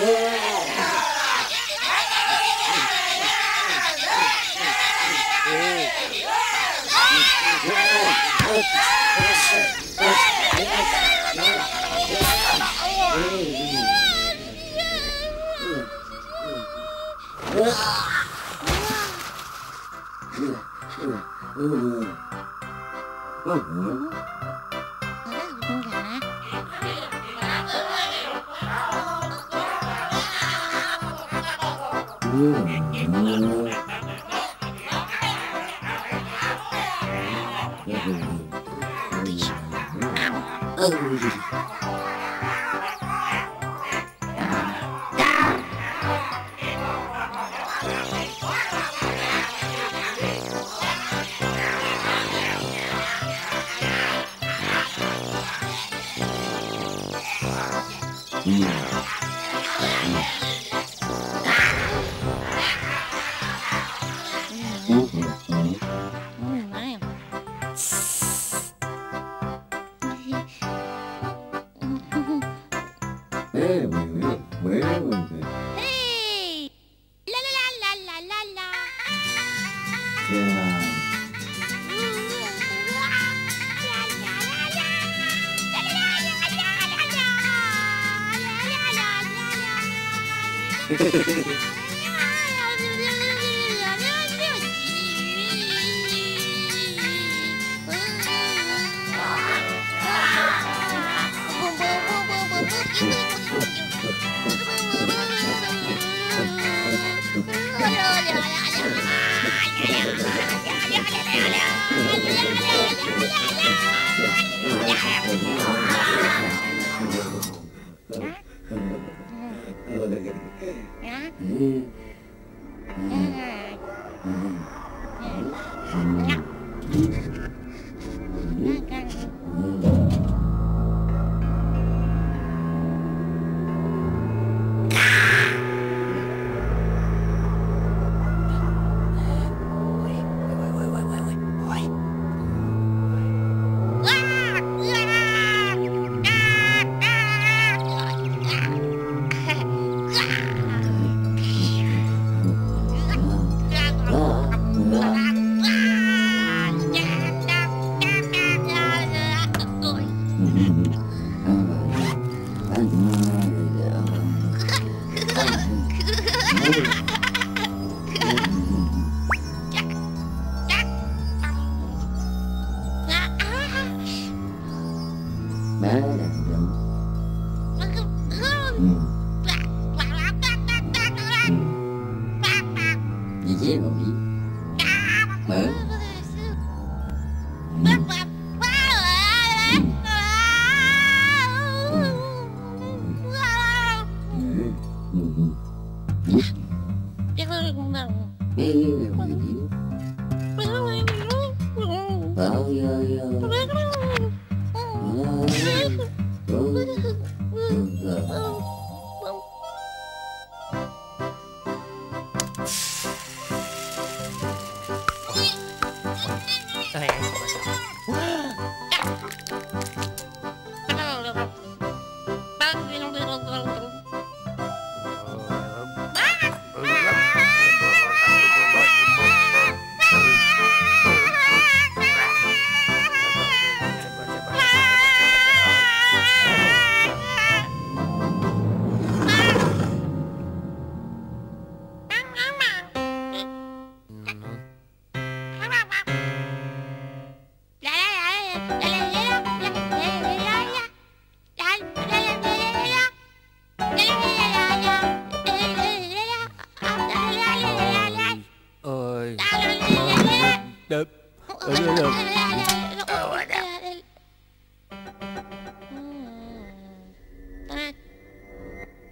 Oh, Yeah. Hey! La la la la la la la. ơi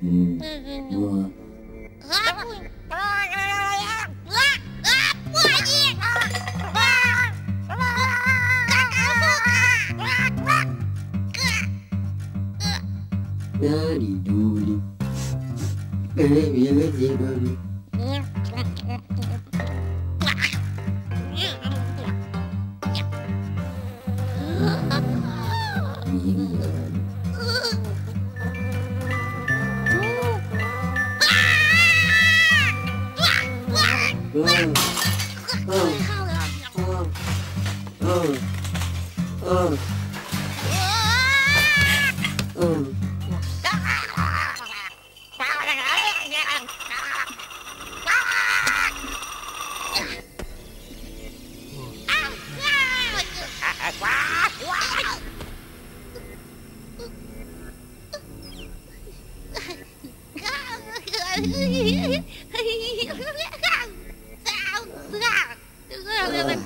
嗯，我。gì mà Oh. Oh. Oh. Oh.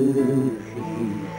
Thank you.